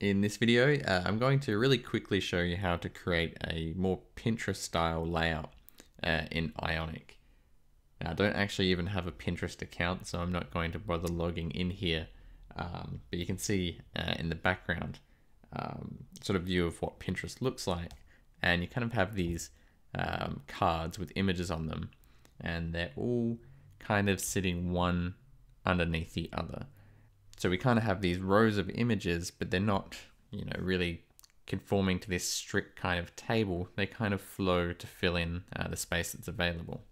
In this video, uh, I'm going to really quickly show you how to create a more Pinterest style layout uh, in Ionic. Now, I don't actually even have a Pinterest account, so I'm not going to bother logging in here. Um, but you can see uh, in the background um, sort of view of what Pinterest looks like. And you kind of have these um, cards with images on them, and they're all kind of sitting one underneath the other. So we kind of have these rows of images, but they're not, you know, really conforming to this strict kind of table. They kind of flow to fill in uh, the space that's available.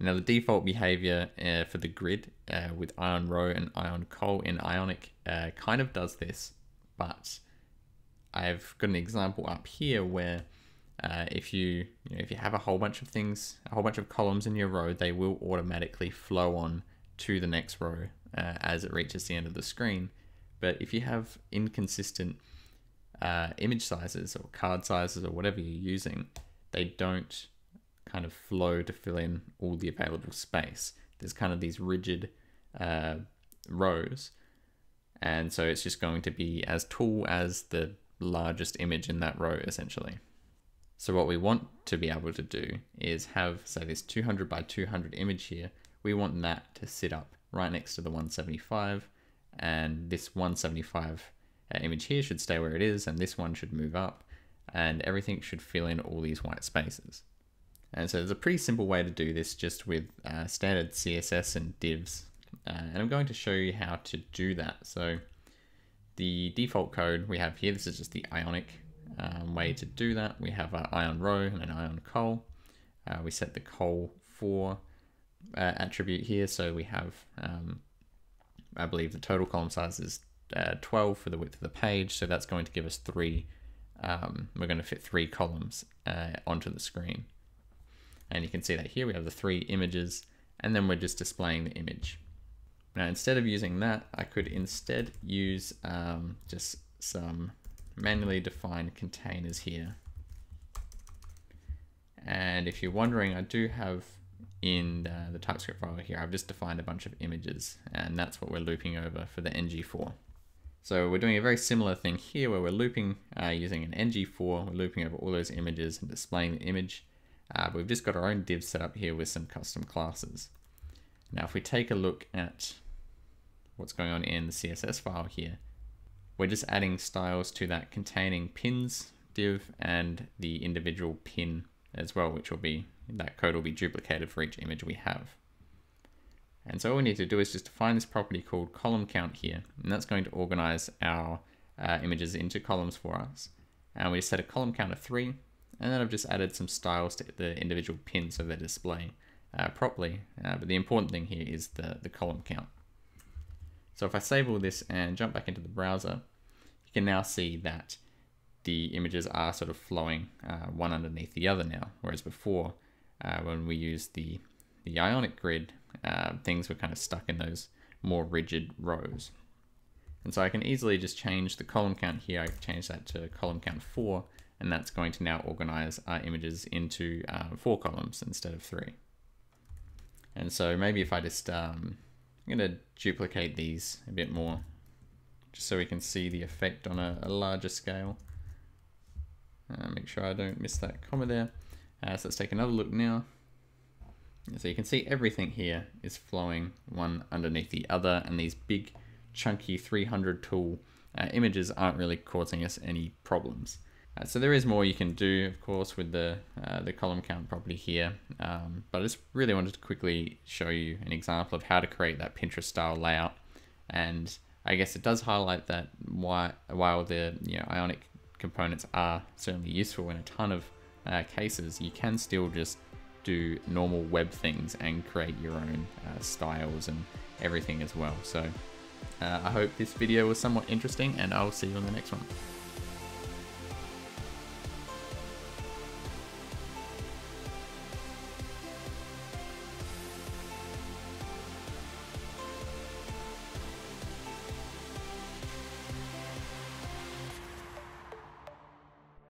Now the default behavior uh, for the grid uh, with ion row and ion col in Ionic uh, kind of does this, but I've got an example up here where uh, if you, you know, if you have a whole bunch of things, a whole bunch of columns in your row, they will automatically flow on to the next row uh, as it reaches the end of the screen. But if you have inconsistent uh, image sizes or card sizes or whatever you're using, they don't kind of flow to fill in all the available space. There's kind of these rigid uh, rows, and so it's just going to be as tall as the largest image in that row essentially. So what we want to be able to do is have, say this 200 by 200 image here, we want that to sit up right next to the 175 and this 175 uh, image here should stay where it is and this one should move up and everything should fill in all these white spaces. And so there's a pretty simple way to do this just with uh, standard CSS and divs. Uh, and I'm going to show you how to do that. So the default code we have here, this is just the Ionic um, way to do that. We have our ion row and an ion col. Uh, we set the col for uh, attribute here. So we have, um, I believe the total column size is uh, 12 for the width of the page. So that's going to give us three, um, we're going to fit three columns uh, onto the screen. And you can see that here we have the three images and then we're just displaying the image. Now, instead of using that, I could instead use um, just some manually defined containers here. And if you're wondering, I do have in the, the, TypeScript file here, I've just defined a bunch of images and that's what we're looping over for the ngFor. So we're doing a very similar thing here where we're looping uh, using an ngFor, we're looping over all those images and displaying the image. Uh, we've just got our own div set up here with some custom classes. Now if we take a look at what's going on in the CSS file here, we're just adding styles to that containing pins div and the individual pin as well, which will be that code will be duplicated for each image we have. And so all we need to do is just define this property called column count here, and that's going to organize our uh, images into columns for us. And we set a column count of three, and then I've just added some styles to the individual pins so they display uh, properly. Uh, but the important thing here is the, the column count. So if I save all this and jump back into the browser, you can now see that the images are sort of flowing uh, one underneath the other now, whereas before uh, when we used the, the ionic grid, uh, things were kind of stuck in those more rigid rows. And so I can easily just change the column count here. I change that to column count 4, and that's going to now organize our images into uh, four columns instead of three. And so maybe if I just, um, I'm going to duplicate these a bit more, just so we can see the effect on a, a larger scale. Uh, make sure I don't miss that comma there. Uh, so let's take another look now. So you can see everything here is flowing one underneath the other and these big chunky 300 tool uh, images aren't really causing us any problems. Uh, so there is more you can do, of course, with the, uh, the column count property here, um, but I just really wanted to quickly show you an example of how to create that Pinterest style layout. And I guess it does highlight that why, while the you know, Ionic components are certainly useful in a ton of uh, cases, you can still just do normal web things and create your own uh, styles and everything as well. So uh, I hope this video was somewhat interesting and I'll see you on the next one.